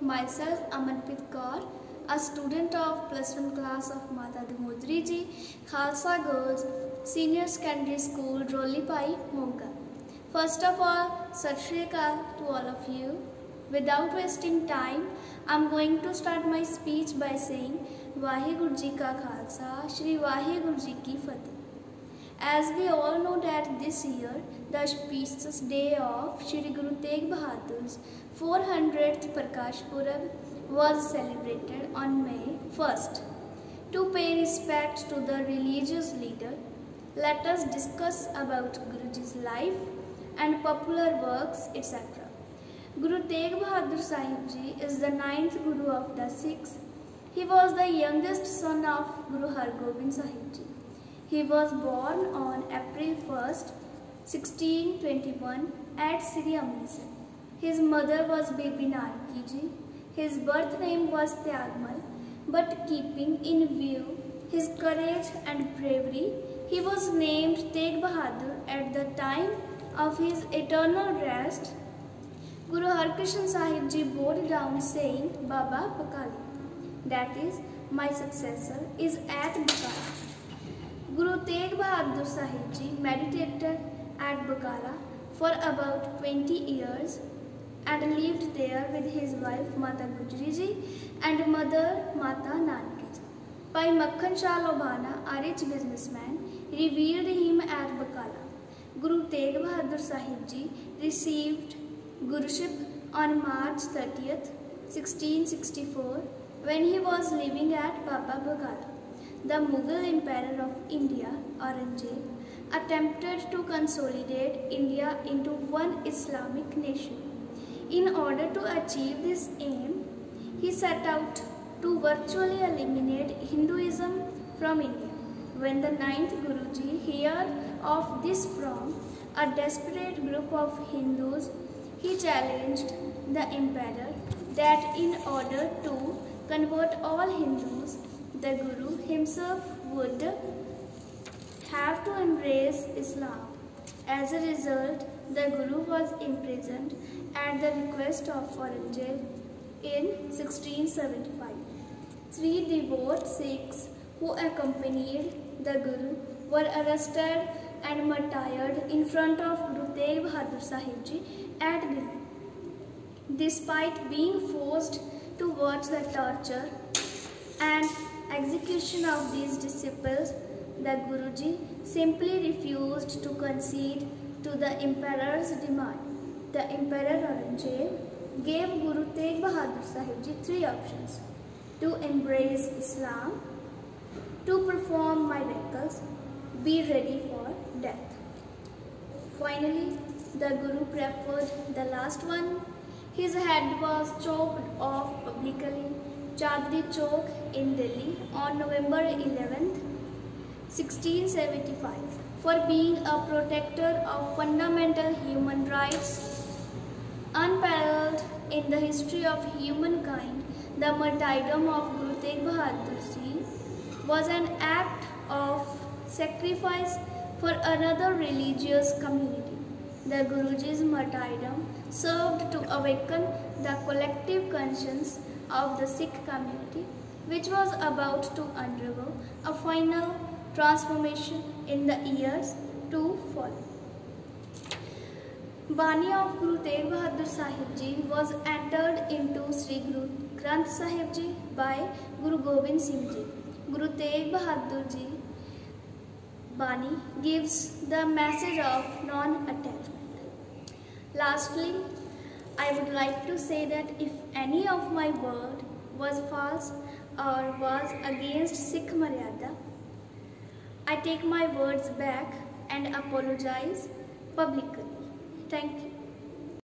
myself Amanpit Kaur, a student of plus one class of Mata Damodri Ji, Khalsa Girls, Senior Secondary School, Rollipai, Moga. First of all, Sat Shri Akal to all of you. Without wasting time, I'm going to start my speech by saying Vaheguru Ji Ka Khalsa, Shri Vaheguru Ji Ki Fateh. As we all know that this year, the auspicious day of Shri Guru Tegh Bahadur's 400th Prakash Purab was celebrated on May 1st. To pay respect to the religious leader, let us discuss about Guruji's life and popular works, etc. Guru Tegh Bahadur Sahib Ji is the ninth Guru of the Sikhs. He was the youngest son of Guru Har Gobind Sahib Ji. He was born on April 1st, 1621 at Sri Amritsar. His mother was Baby. His birth name was Tyagmal, but keeping in view his courage and bravery, he was named Tegh Bahadur at the time of his eternal rest. Guru Harkrishan Sahib Ji bowed down saying, Baba Bakali, that is, my successor is at Bakala. Guru Tegh Bahadur Sahib Ji meditated at Bakala for about 20 years and lived there with his wife Mata Gujri Ji and mother Mata Nanki Ji. Bhai Makhan Shah Lobhana, a rich businessman, revered him at Bakala. Guru Tegh Bahadur Sahib Ji received Guruship on March 30th, 1664 when he was living at Baba Bakala. The Mughal Emperor of India, Aurangzeb, attempted to consolidate India into one Islamic nation. In order to achieve this aim, he set out to virtually eliminate Hinduism from India. When the ninth Guruji heard of this from a desperate group of Hindus, he challenged the emperor that in order to convert all Hindus, the Guru himself would have to embrace Islam. As a result, the Guru was imprisoned at the request of Aurangzeb in 1675. Three devout Sikhs who accompanied the Guru were arrested and martyred in front of Guru Tegh Bahadur Sahib Ji at Delhi. Despite being forced to watch the torture and execution of these disciples, the Guruji simply refused to concede to the emperor's demand. The emperor Aurangzeb gave Guru Tegh Bahadur Sahib Ji three options to embrace Islam, to perform miracles, be ready for death. Finally, the Guru preferred the last one. His head was chopped off publicly Chandni Chowk in Delhi on November 11, 1675 for being a protector of fundamental human rights. Unparalleled in the history of humankind, the martyrdom of Guru Tegh Bahadur Ji was an act of sacrifice for another religious community. The Guruji's martyrdom served to awaken the collective conscience of the Sikh community, which was about to undergo a final transformation in the years to follow. Bani of Guru Tegh Bahadur Sahib Ji was entered into Sri Guru Granth Sahib Ji by Guru Gobind Singh Ji. Guru Tegh Bahadur Ji Bani gives the message of non-attachment. Lastly, I would like to say that if any of my word was false or was against Sikh Maryada, I take my words back and apologize publicly. Thank you.